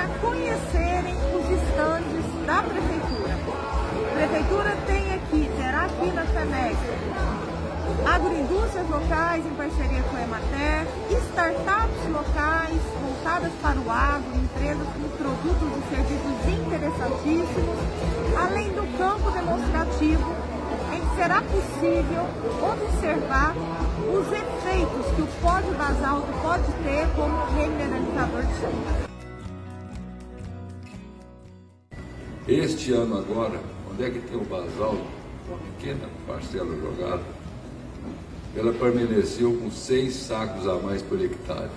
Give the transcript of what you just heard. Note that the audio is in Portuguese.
para conhecerem os estandes da Prefeitura. A Prefeitura tem aqui, terá aqui na FEMEC, agroindústrias locais em parceria com a Emater, startups locais voltadas para o agro, empresas com produtos e serviços interessantíssimos, além do campo demonstrativo, em que será possível observar os efeitos que o pó de basalto pode ter como remineralizador de solo. Este ano agora, onde é que tem o basalto, uma pequena parcela jogada, ela permaneceu com seis sacos a mais por hectare.